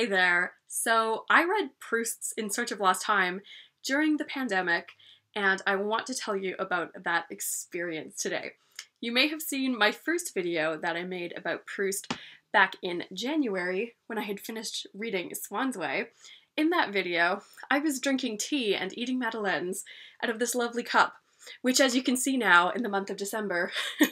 Hey there. So, I read Proust's In Search of Lost Time during the pandemic, and I want to tell you about that experience today. You may have seen my first video that I made about Proust back in January when I had finished reading Swann's Way. In that video, I was drinking tea and eating madeleines out of this lovely cup which as you can see now in the month of December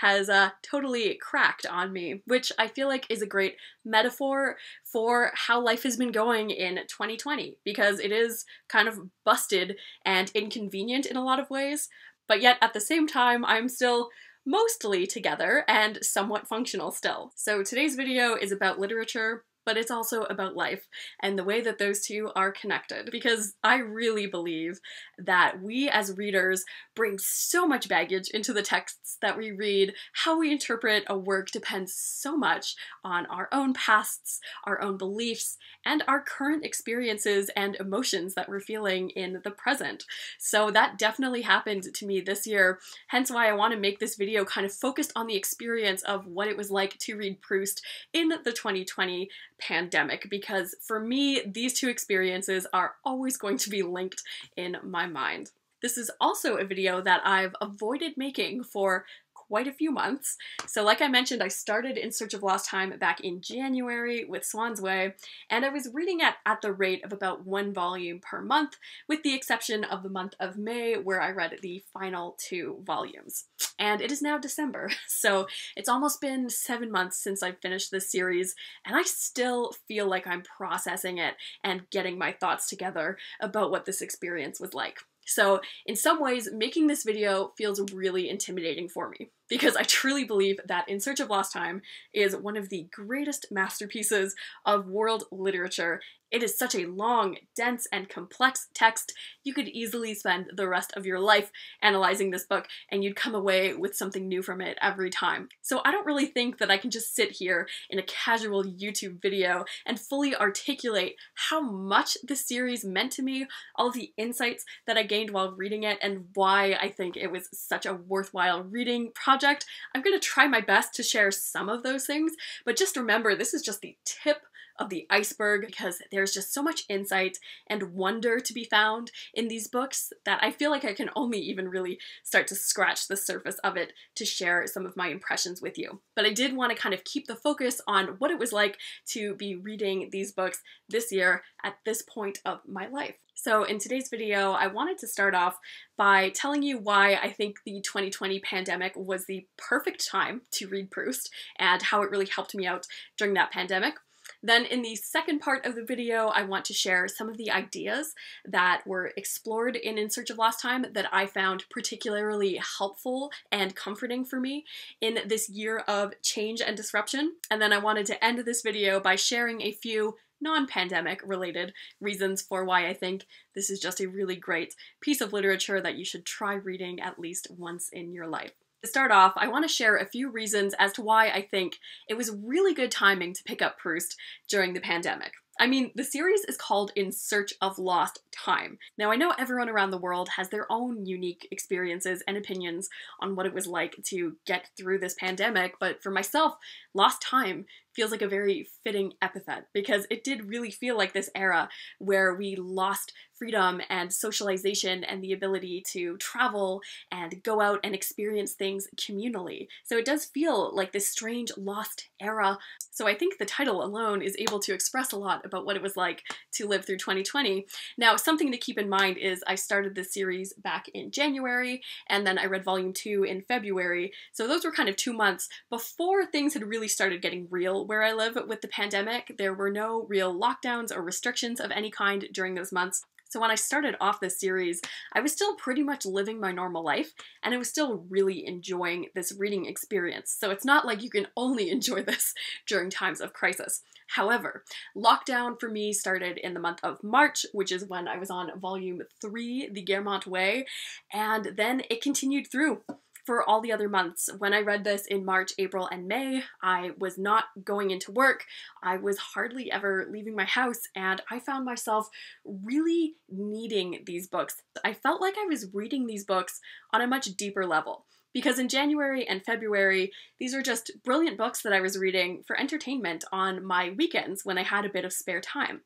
has uh, totally cracked on me, which I feel like is a great metaphor for how life has been going in 2020 because it is kind of busted and inconvenient in a lot of ways, but yet at the same time I'm still mostly together and somewhat functional still. So today's video is about literature, but it's also about life and the way that those two are connected. Because I really believe that we as readers bring so much baggage into the texts that we read. How we interpret a work depends so much on our own pasts, our own beliefs, and our current experiences and emotions that we're feeling in the present. So that definitely happened to me this year, hence why I want to make this video kind of focused on the experience of what it was like to read Proust in the 2020 pandemic because for me, these two experiences are always going to be linked in my mind. This is also a video that I've avoided making for quite a few months. So like I mentioned, I started In Search of Lost Time back in January with Swann's Way, and I was reading it at the rate of about one volume per month, with the exception of the month of May, where I read the final two volumes. And it is now December, so it's almost been seven months since I finished this series, and I still feel like I'm processing it and getting my thoughts together about what this experience was like. So in some ways, making this video feels really intimidating for me because I truly believe that In Search of Lost Time is one of the greatest masterpieces of world literature. It is such a long, dense, and complex text, you could easily spend the rest of your life analyzing this book and you'd come away with something new from it every time. So I don't really think that I can just sit here in a casual YouTube video and fully articulate how much this series meant to me, all the insights that I gained while reading it, and why I think it was such a worthwhile reading project project. I'm going to try my best to share some of those things, but just remember this is just the tip of the iceberg because there's just so much insight and wonder to be found in these books that I feel like I can only even really start to scratch the surface of it to share some of my impressions with you. But I did want to kind of keep the focus on what it was like to be reading these books this year at this point of my life. So in today's video, I wanted to start off by telling you why I think the 2020 pandemic was the perfect time to read Proust and how it really helped me out during that pandemic. Then in the second part of the video, I want to share some of the ideas that were explored in In Search of Lost Time that I found particularly helpful and comforting for me in this year of change and disruption. And then I wanted to end this video by sharing a few non-pandemic related reasons for why I think this is just a really great piece of literature that you should try reading at least once in your life. To start off, I want to share a few reasons as to why I think it was really good timing to pick up Proust during the pandemic. I mean, the series is called In Search of Lost Time. Now, I know everyone around the world has their own unique experiences and opinions on what it was like to get through this pandemic, but for myself, Lost Time feels like a very fitting epithet because it did really feel like this era where we lost freedom and socialization and the ability to travel and go out and experience things communally. So it does feel like this strange lost era. So I think the title alone is able to express a lot about what it was like to live through 2020. Now, something to keep in mind is I started this series back in January and then I read volume two in February. So those were kind of two months before things had really started getting real where I live with the pandemic. There were no real lockdowns or restrictions of any kind during those months. So when I started off this series, I was still pretty much living my normal life, and I was still really enjoying this reading experience. So it's not like you can only enjoy this during times of crisis. However, lockdown for me started in the month of March, which is when I was on volume three, The Guermantes Way, and then it continued through for all the other months. When I read this in March, April, and May, I was not going into work. I was hardly ever leaving my house, and I found myself really needing these books. I felt like I was reading these books on a much deeper level. Because in January and February, these are just brilliant books that I was reading for entertainment on my weekends when I had a bit of spare time.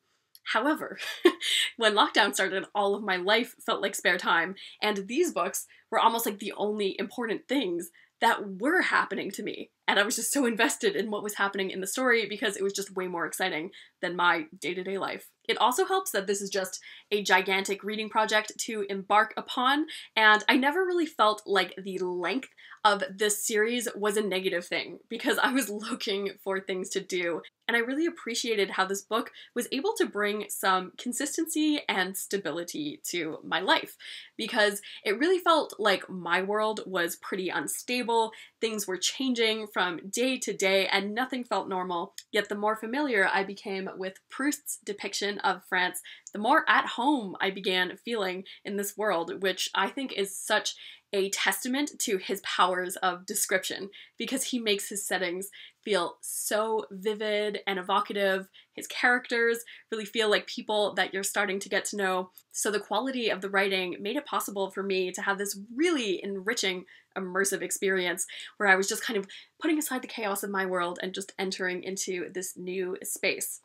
However, when lockdown started, all of my life felt like spare time, and these books were almost like the only important things that were happening to me. And I was just so invested in what was happening in the story because it was just way more exciting than my day to day life. It also helps that this is just a gigantic reading project to embark upon, and I never really felt like the length of this series was a negative thing because I was looking for things to do. And I really appreciated how this book was able to bring some consistency and stability to my life because it really felt like my world was pretty unstable. Things were changing from day to day and nothing felt normal. Yet the more familiar I became with Proust's depiction of France, the more at home I began feeling in this world, which I think is such a testament to his powers of description because he makes his settings feel so vivid and evocative. His characters really feel like people that you're starting to get to know. So the quality of the writing made it possible for me to have this really enriching, immersive experience where I was just kind of putting aside the chaos of my world and just entering into this new space.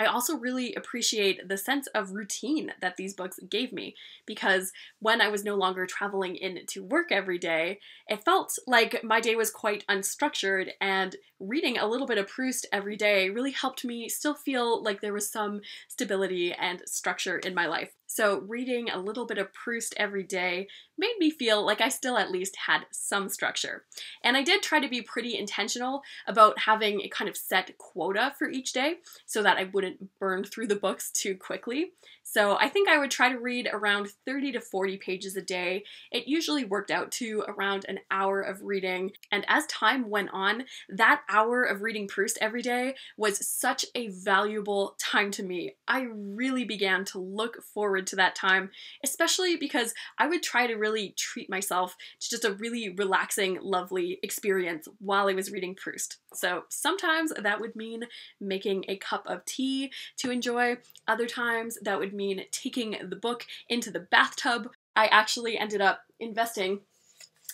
I also really appreciate the sense of routine that these books gave me because when I was no longer traveling in to work every day, it felt like my day was quite unstructured and reading a little bit of Proust every day really helped me still feel like there was some stability and structure in my life. So, reading a little bit of Proust every day made me feel like I still at least had some structure. And I did try to be pretty intentional about having a kind of set quota for each day so that I wouldn't burn through the books too quickly. So, I think I would try to read around 30 to 40 pages a day. It usually worked out to around an hour of reading. And as time went on, that hour of reading Proust every day was such a valuable time to me. I really began to look forward forward to that time, especially because I would try to really treat myself to just a really relaxing, lovely experience while I was reading Proust. So sometimes that would mean making a cup of tea to enjoy, other times that would mean taking the book into the bathtub. I actually ended up investing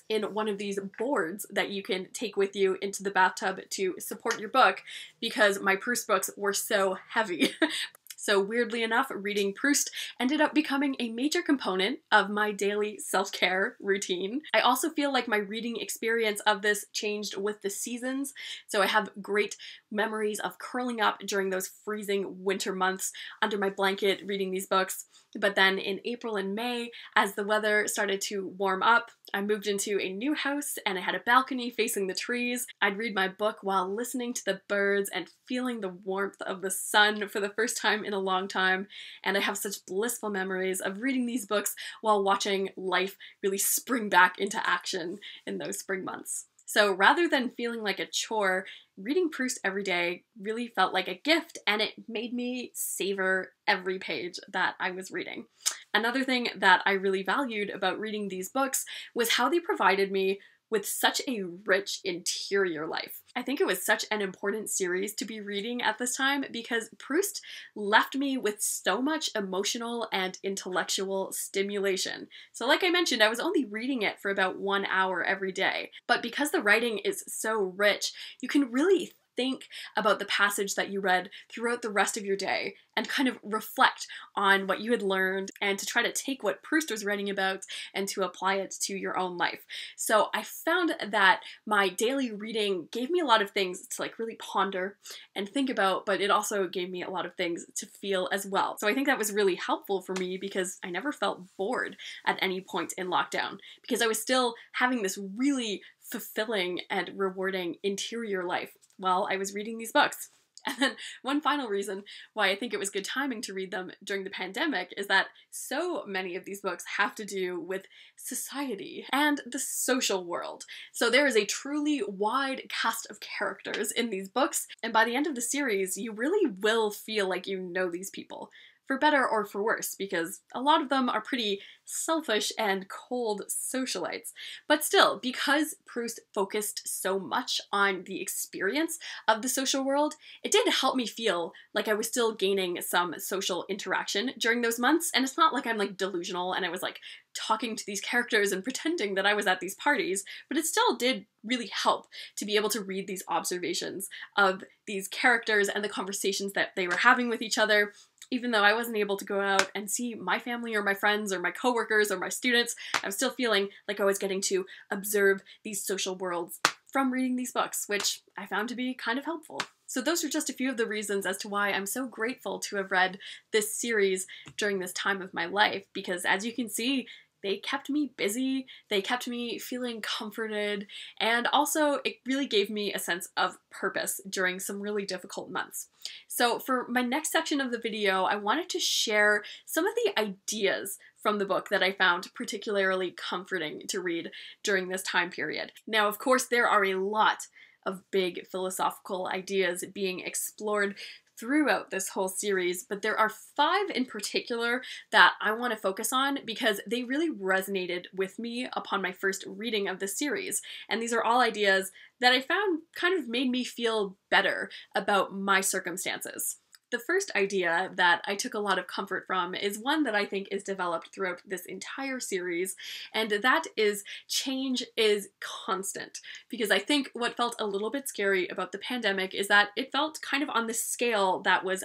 in one of these boards that you can take with you into the bathtub to support your book because my Proust books were so heavy. So, weirdly enough, reading Proust ended up becoming a major component of my daily self care routine. I also feel like my reading experience of this changed with the seasons. So, I have great memories of curling up during those freezing winter months under my blanket reading these books. But then in April and May, as the weather started to warm up, I moved into a new house and I had a balcony facing the trees. I'd read my book while listening to the birds and feeling the warmth of the sun for the first time in a long time. And I have such blissful memories of reading these books while watching life really spring back into action in those spring months. So rather than feeling like a chore, reading Proust every day really felt like a gift and it made me savor every page that I was reading. Another thing that I really valued about reading these books was how they provided me with such a rich interior life. I think it was such an important series to be reading at this time because Proust left me with so much emotional and intellectual stimulation. So, like I mentioned, I was only reading it for about one hour every day. But because the writing is so rich, you can really think about the passage that you read throughout the rest of your day and kind of reflect on what you had learned and to try to take what Proust was writing about and to apply it to your own life. So I found that my daily reading gave me a lot of things to like really ponder and think about, but it also gave me a lot of things to feel as well. So I think that was really helpful for me because I never felt bored at any point in lockdown because I was still having this really fulfilling and rewarding interior life while I was reading these books. And then, one final reason why I think it was good timing to read them during the pandemic is that so many of these books have to do with society and the social world. So, there is a truly wide cast of characters in these books, and by the end of the series, you really will feel like you know these people. For better or for worse, because a lot of them are pretty selfish and cold socialites. But still, because Proust focused so much on the experience of the social world, it did help me feel like I was still gaining some social interaction during those months. And it's not like I'm like delusional and I was like talking to these characters and pretending that I was at these parties, but it still did really help to be able to read these observations of these characters and the conversations that they were having with each other even though I wasn't able to go out and see my family or my friends or my coworkers or my students, I was still feeling like I was getting to observe these social worlds from reading these books, which I found to be kind of helpful. So those are just a few of the reasons as to why I'm so grateful to have read this series during this time of my life, because as you can see, they kept me busy, they kept me feeling comforted, and also it really gave me a sense of purpose during some really difficult months. So for my next section of the video, I wanted to share some of the ideas from the book that I found particularly comforting to read during this time period. Now, of course, there are a lot of big philosophical ideas being explored throughout this whole series, but there are five in particular that I want to focus on because they really resonated with me upon my first reading of the series. And these are all ideas that I found kind of made me feel better about my circumstances. The first idea that I took a lot of comfort from is one that I think is developed throughout this entire series, and that is change is constant. Because I think what felt a little bit scary about the pandemic is that it felt kind of on the scale that was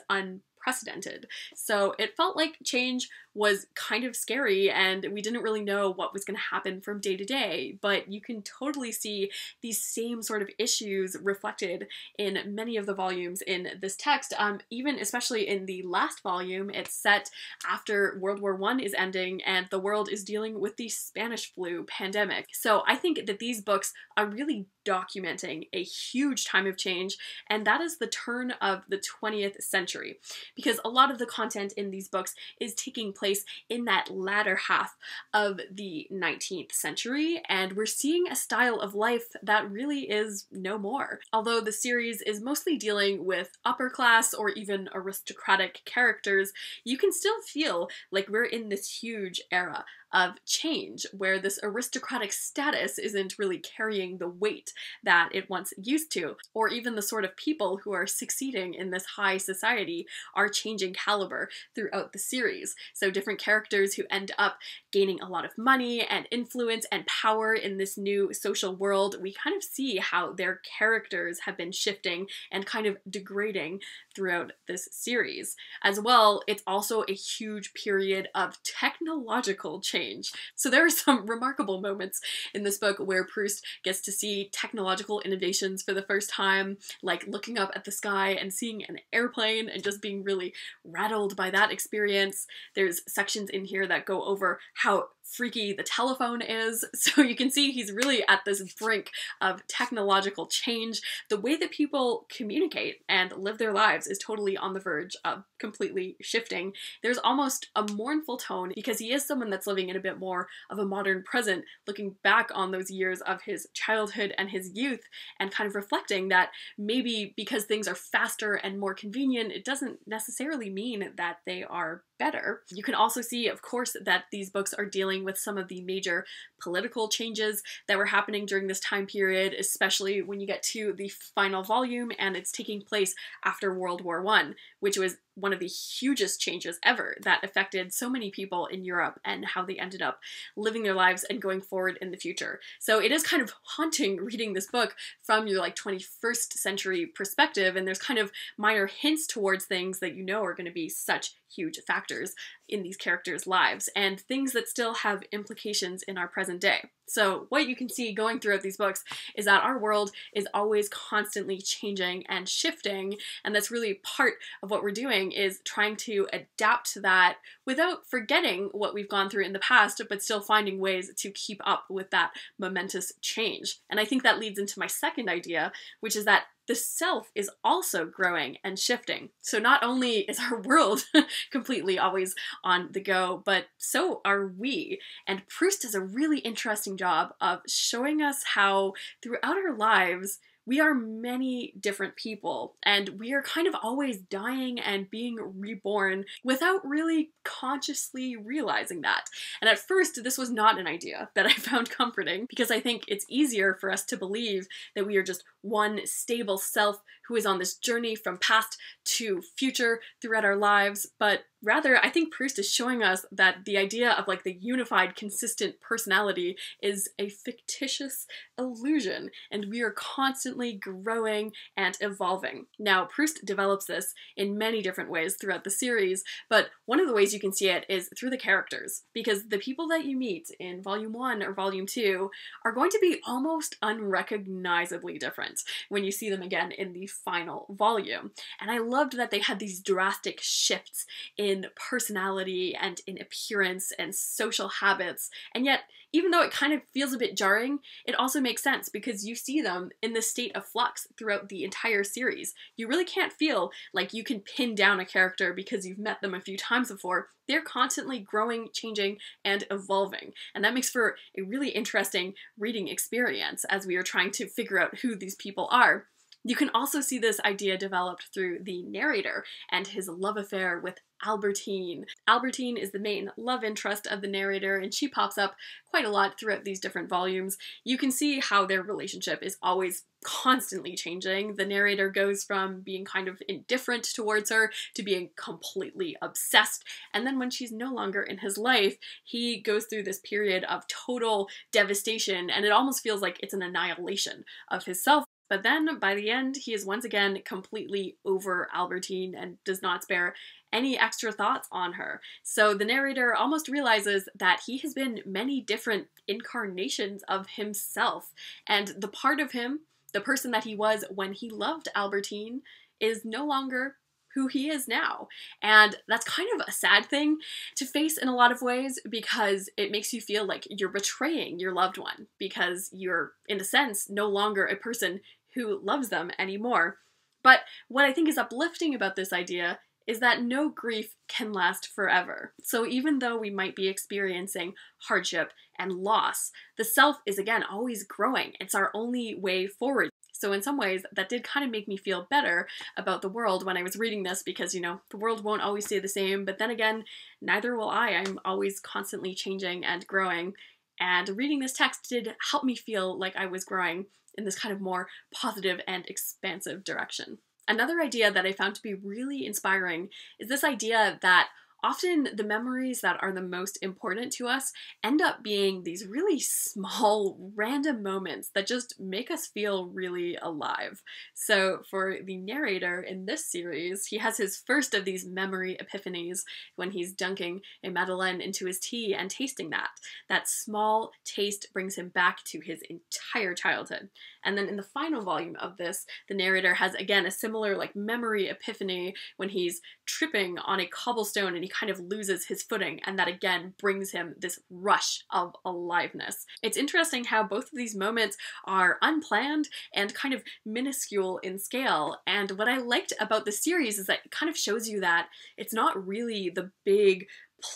unprecedented. So it felt like change was kind of scary and we didn't really know what was going to happen from day to day. But you can totally see these same sort of issues reflected in many of the volumes in this text. Um, even especially in the last volume, it's set after World War One is ending and the world is dealing with the Spanish flu pandemic. So I think that these books are really documenting a huge time of change, and that is the turn of the 20th century. Because a lot of the content in these books is taking place in that latter half of the 19th century, and we're seeing a style of life that really is no more. Although the series is mostly dealing with upper class or even aristocratic characters, you can still feel like we're in this huge era of change, where this aristocratic status isn't really carrying the weight that it once used to, or even the sort of people who are succeeding in this high society are changing caliber throughout the series. So different characters who end up gaining a lot of money and influence and power in this new social world, we kind of see how their characters have been shifting and kind of degrading throughout this series. As well, it's also a huge period of technological change change. So there are some remarkable moments in this book where Proust gets to see technological innovations for the first time, like looking up at the sky and seeing an airplane and just being really rattled by that experience. There's sections in here that go over how freaky the telephone is. So you can see he's really at this brink of technological change. The way that people communicate and live their lives is totally on the verge of completely shifting. There's almost a mournful tone because he is someone that's living in a bit more of a modern present, looking back on those years of his childhood and his youth and kind of reflecting that maybe because things are faster and more convenient, it doesn't necessarily mean that they are better. You can also see, of course, that these books are dealing with some of the major political changes that were happening during this time period, especially when you get to the final volume and it's taking place after World War One, which was one of the hugest changes ever that affected so many people in Europe and how they ended up living their lives and going forward in the future. So it is kind of haunting reading this book from your like 21st century perspective and there's kind of minor hints towards things that you know are going to be such huge factors in these characters' lives and things that still have implications in our present day. So, what you can see going throughout these books is that our world is always constantly changing and shifting, and that's really part of what we're doing is trying to adapt to that without forgetting what we've gone through in the past, but still finding ways to keep up with that momentous change. And I think that leads into my second idea, which is that the self is also growing and shifting. So not only is our world completely always on the go, but so are we. And Proust does a really interesting job of showing us how throughout our lives we are many different people, and we are kind of always dying and being reborn without really consciously realizing that. And at first, this was not an idea that I found comforting because I think it's easier for us to believe that we are just one stable self who is on this journey from past to future throughout our lives, but rather I think Proust is showing us that the idea of like the unified, consistent personality is a fictitious illusion, and we are constantly growing and evolving. Now, Proust develops this in many different ways throughout the series, but one of the ways you can see it is through the characters, because the people that you meet in Volume 1 or Volume 2 are going to be almost unrecognizably different when you see them again in the final volume. And I loved that they had these drastic shifts in personality and in appearance and social habits, and yet even though it kind of feels a bit jarring, it also makes sense because you see them in this state of flux throughout the entire series. You really can't feel like you can pin down a character because you've met them a few times before. They're constantly growing, changing, and evolving. And that makes for a really interesting reading experience as we are trying to figure out who these people are. You can also see this idea developed through the narrator and his love affair with Albertine. Albertine is the main love interest of the narrator, and she pops up quite a lot throughout these different volumes. You can see how their relationship is always constantly changing. The narrator goes from being kind of indifferent towards her to being completely obsessed, and then when she's no longer in his life, he goes through this period of total devastation, and it almost feels like it's an annihilation of his self but then by the end, he is once again completely over Albertine and does not spare any extra thoughts on her. So the narrator almost realizes that he has been many different incarnations of himself, and the part of him, the person that he was when he loved Albertine, is no longer who he is now. And that's kind of a sad thing to face in a lot of ways because it makes you feel like you're betraying your loved one because you're, in a sense, no longer a person who loves them anymore. But what I think is uplifting about this idea is that no grief can last forever. So even though we might be experiencing hardship and loss, the self is again always growing. It's our only way forward. So in some ways, that did kind of make me feel better about the world when I was reading this because, you know, the world won't always stay the same, but then again, neither will I. I'm always constantly changing and growing. And reading this text did help me feel like I was growing in this kind of more positive and expansive direction. Another idea that I found to be really inspiring is this idea that often the memories that are the most important to us end up being these really small, random moments that just make us feel really alive. So, for the narrator in this series, he has his first of these memory epiphanies when he's dunking a Madeleine into his tea and tasting that. That small taste brings him back to his entire childhood. And then in the final volume of this, the narrator has again a similar like memory epiphany when he's tripping on a cobblestone and he kind of loses his footing, and that again brings him this rush of aliveness. It's interesting how both of these moments are unplanned and kind of minuscule in scale. And what I liked about the series is that it kind of shows you that it's not really the big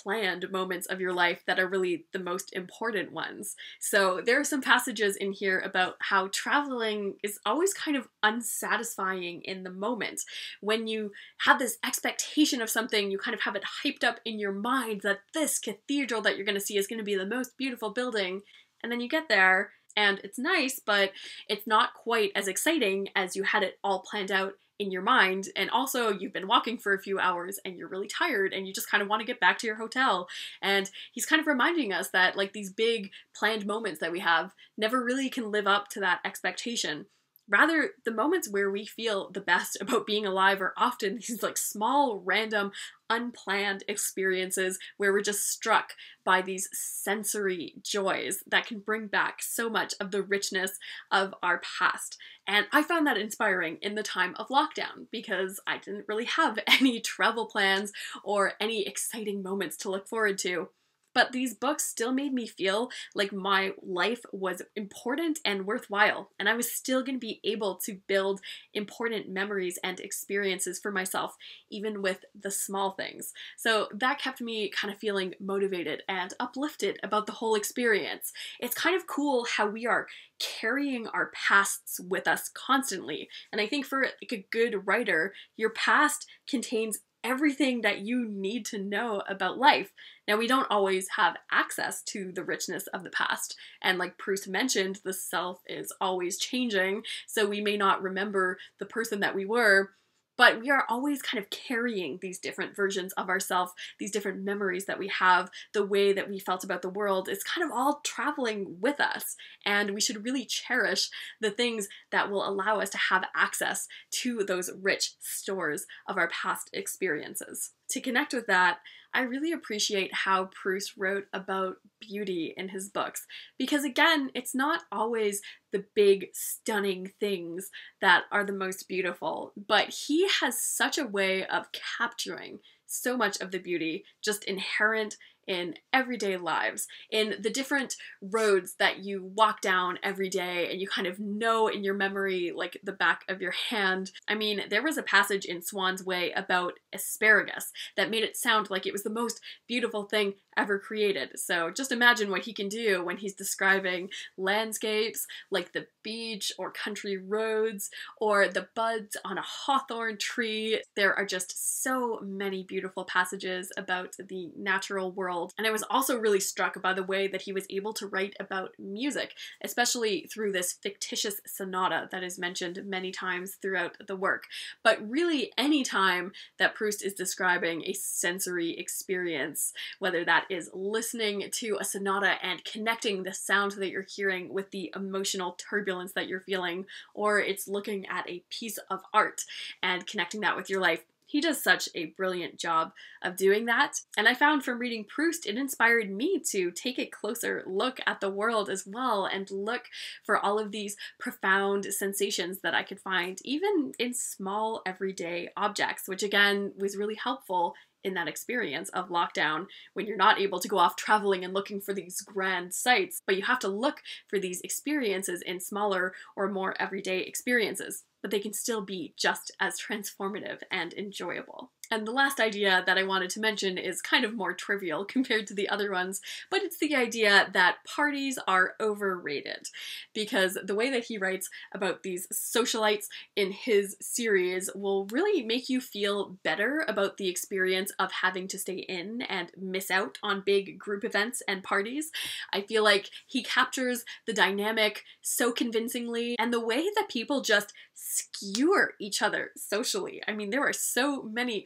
planned moments of your life that are really the most important ones. So there are some passages in here about how traveling is always kind of unsatisfying in the moment. When you have this expectation of something, you kind of have it hyped up in your mind that this cathedral that you're going to see is going to be the most beautiful building. And then you get there and it's nice, but it's not quite as exciting as you had it all planned out in your mind and also you've been walking for a few hours and you're really tired and you just kind of want to get back to your hotel. And he's kind of reminding us that like these big planned moments that we have never really can live up to that expectation Rather, the moments where we feel the best about being alive are often these like small, random, unplanned experiences where we're just struck by these sensory joys that can bring back so much of the richness of our past. And I found that inspiring in the time of lockdown because I didn't really have any travel plans or any exciting moments to look forward to. But these books still made me feel like my life was important and worthwhile, and I was still going to be able to build important memories and experiences for myself, even with the small things. So that kept me kind of feeling motivated and uplifted about the whole experience. It's kind of cool how we are carrying our pasts with us constantly. And I think for like a good writer, your past contains everything that you need to know about life. Now, we don't always have access to the richness of the past. And like Proust mentioned, the self is always changing, so we may not remember the person that we were, but we are always kind of carrying these different versions of ourselves, these different memories that we have, the way that we felt about the world. It's kind of all traveling with us. And we should really cherish the things that will allow us to have access to those rich stores of our past experiences. To connect with that, I really appreciate how Proust wrote about beauty in his books because, again, it's not always the big, stunning things that are the most beautiful, but he has such a way of capturing so much of the beauty just inherent in everyday lives, in the different roads that you walk down every day and you kind of know in your memory, like the back of your hand. I mean, there was a passage in Swann's Way about asparagus that made it sound like it was the most beautiful thing ever created. So just imagine what he can do when he's describing landscapes like the beach or country roads or the buds on a hawthorn tree. There are just so many beautiful passages about the natural world. And I was also really struck by the way that he was able to write about music, especially through this fictitious sonata that is mentioned many times throughout the work. But really, any time that Proust is describing a sensory experience, whether that is listening to a sonata and connecting the sound that you're hearing with the emotional turbulence that you're feeling, or it's looking at a piece of art and connecting that with your life. He does such a brilliant job of doing that. And I found from reading Proust, it inspired me to take a closer look at the world as well and look for all of these profound sensations that I could find, even in small everyday objects, which again was really helpful in that experience of lockdown when you're not able to go off traveling and looking for these grand sights, but you have to look for these experiences in smaller or more everyday experiences, but they can still be just as transformative and enjoyable. And the last idea that I wanted to mention is kind of more trivial compared to the other ones, but it's the idea that parties are overrated. Because the way that he writes about these socialites in his series will really make you feel better about the experience of having to stay in and miss out on big group events and parties. I feel like he captures the dynamic so convincingly and the way that people just skewer each other socially. I mean, there are so many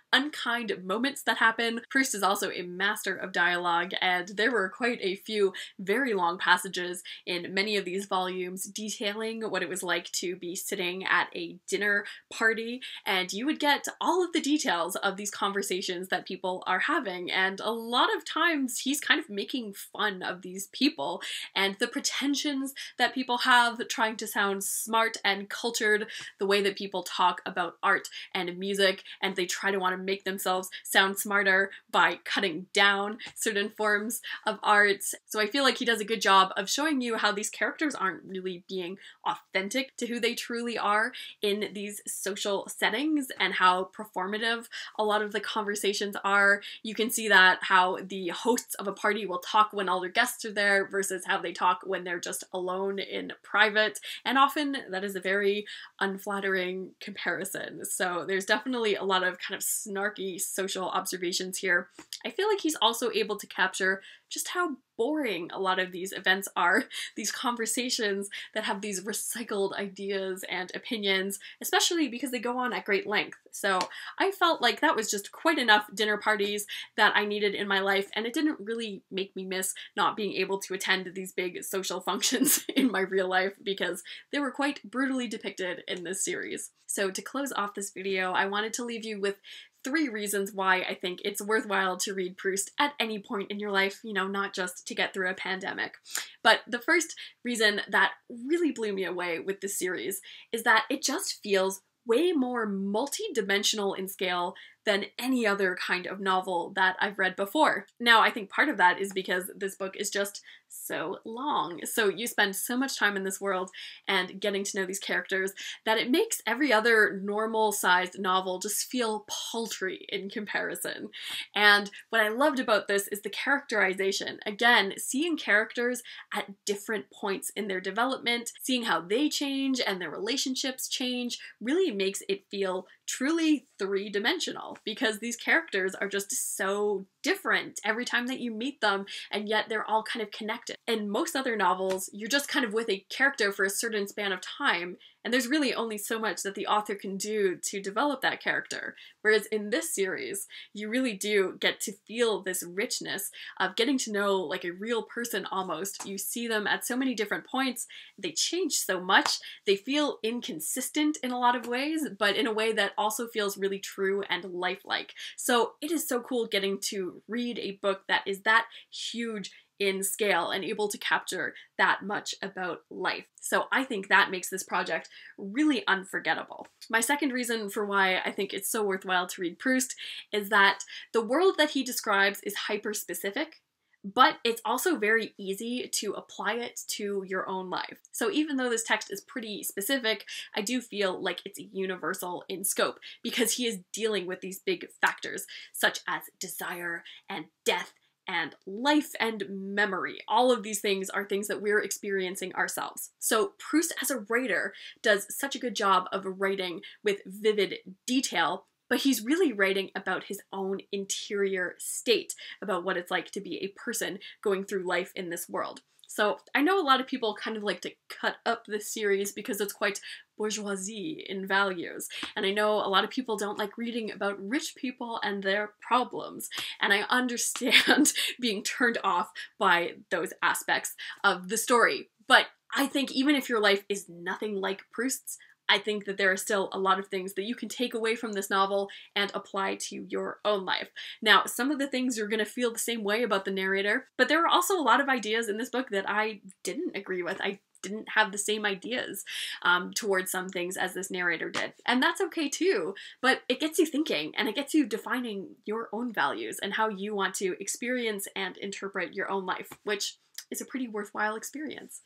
unkind moments that happen. Proust is also a master of dialogue, and there were quite a few very long passages in many of these volumes detailing what it was like to be sitting at a dinner party, and you would get all of the details of these conversations that people are having. And a lot of times he's kind of making fun of these people and the pretensions that people have trying to sound smart and cultured, the way that people talk about art and music, and they try to want to make themselves sound smarter by cutting down certain forms of art. So I feel like he does a good job of showing you how these characters aren't really being authentic to who they truly are in these social settings and how performative a lot of the conversations are. You can see that how the hosts of a party will talk when all their guests are there versus how they talk when they're just alone in private. And often that is a very unflattering comparison. So there's definitely a lot of kind of snarky social observations here. I feel like he's also able to capture just how boring a lot of these events are. These conversations that have these recycled ideas and opinions, especially because they go on at great length. So I felt like that was just quite enough dinner parties that I needed in my life, and it didn't really make me miss not being able to attend these big social functions in my real life because they were quite brutally depicted in this series. So to close off this video, I wanted to leave you with three reasons why I think it's worthwhile to read Proust at any point in your life, you know, not just to get through a pandemic. But the first reason that really blew me away with this series is that it just feels way more multi-dimensional in scale than any other kind of novel that I've read before. Now, I think part of that is because this book is just so long. So you spend so much time in this world and getting to know these characters that it makes every other normal sized novel just feel paltry in comparison. And what I loved about this is the characterization. Again, seeing characters at different points in their development, seeing how they change and their relationships change really makes it feel truly three dimensional because these characters are just so different every time that you meet them, and yet they're all kind of connected. In most other novels, you're just kind of with a character for a certain span of time, and there's really only so much that the author can do to develop that character. Whereas in this series, you really do get to feel this richness of getting to know like a real person almost. You see them at so many different points, they change so much, they feel inconsistent in a lot of ways, but in a way that also feels really true and lifelike. So it is so cool getting to read a book that is that huge in scale and able to capture that much about life. So I think that makes this project really unforgettable. My second reason for why I think it's so worthwhile to read Proust is that the world that he describes is hyper specific but it's also very easy to apply it to your own life. So even though this text is pretty specific, I do feel like it's universal in scope because he is dealing with these big factors such as desire and death and life and memory. All of these things are things that we're experiencing ourselves. So Proust as a writer does such a good job of writing with vivid detail but he's really writing about his own interior state, about what it's like to be a person going through life in this world. So I know a lot of people kind of like to cut up this series because it's quite bourgeoisie in values. And I know a lot of people don't like reading about rich people and their problems. And I understand being turned off by those aspects of the story. But I think even if your life is nothing like Proust's, I think that there are still a lot of things that you can take away from this novel and apply to your own life. Now, some of the things you're going to feel the same way about the narrator, but there are also a lot of ideas in this book that I didn't agree with. I didn't have the same ideas um, towards some things as this narrator did. And that's okay too, but it gets you thinking and it gets you defining your own values and how you want to experience and interpret your own life, which is a pretty worthwhile experience.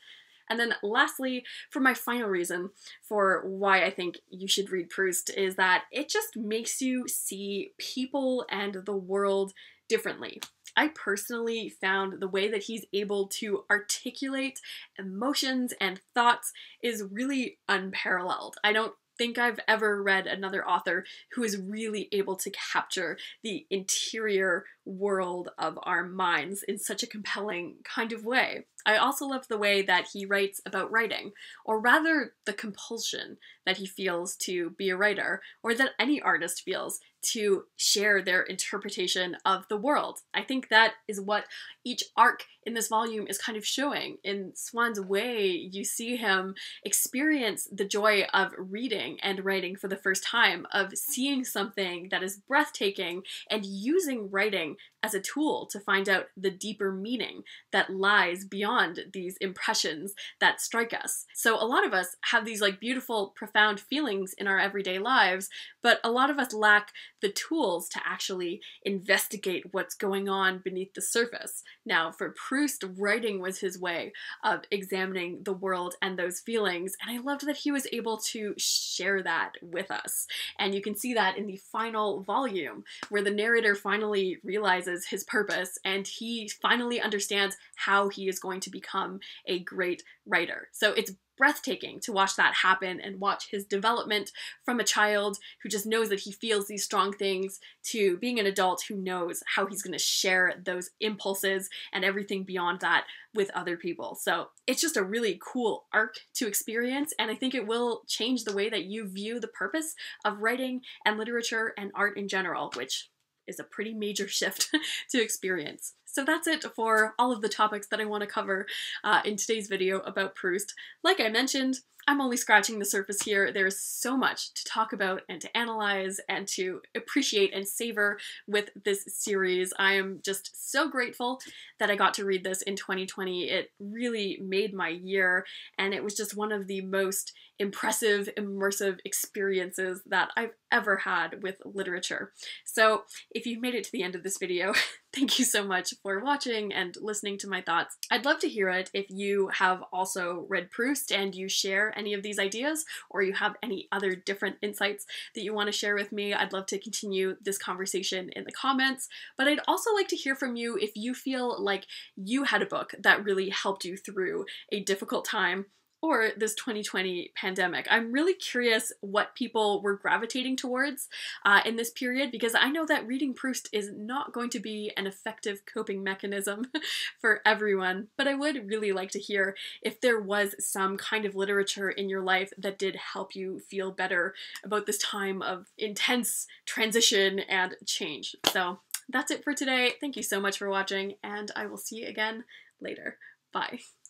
And then lastly, for my final reason for why I think you should read Proust is that it just makes you see people and the world differently. I personally found the way that he's able to articulate emotions and thoughts is really unparalleled. I don't think I've ever read another author who is really able to capture the interior world of our minds in such a compelling kind of way. I also love the way that he writes about writing, or rather the compulsion that he feels to be a writer, or that any artist feels to share their interpretation of the world. I think that is what each arc in this volume is kind of showing. In Swann's Way, you see him experience the joy of reading and writing for the first time, of seeing something that is breathtaking and using writing as a tool to find out the deeper meaning that lies beyond these impressions that strike us. So a lot of us have these like beautiful, profound feelings in our everyday lives, but a lot of us lack the tools to actually investigate what's going on beneath the surface. Now, for Proust, writing was his way of examining the world and those feelings, and I loved that he was able to share that with us. And you can see that in the final volume, where the narrator finally realizes his purpose and he finally understands how he is going to become a great writer. So it's breathtaking to watch that happen and watch his development from a child who just knows that he feels these strong things to being an adult who knows how he's going to share those impulses and everything beyond that with other people. So it's just a really cool arc to experience, and I think it will change the way that you view the purpose of writing and literature and art in general, which is a pretty major shift to experience. So that's it for all of the topics that I want to cover uh, in today's video about Proust. Like I mentioned, I'm only scratching the surface here. There's so much to talk about and to analyze and to appreciate and savor with this series. I am just so grateful that I got to read this in 2020. It really made my year, and it was just one of the most impressive, immersive experiences that I've ever had with literature. So if you've made it to the end of this video, thank you so much for watching and listening to my thoughts. I'd love to hear it if you have also read Proust and you share any of these ideas or you have any other different insights that you want to share with me. I'd love to continue this conversation in the comments, but I'd also like to hear from you if you feel like you had a book that really helped you through a difficult time or this 2020 pandemic. I'm really curious what people were gravitating towards uh, in this period because I know that reading Proust is not going to be an effective coping mechanism for everyone, but I would really like to hear if there was some kind of literature in your life that did help you feel better about this time of intense transition and change. So that's it for today. Thank you so much for watching, and I will see you again later. Bye.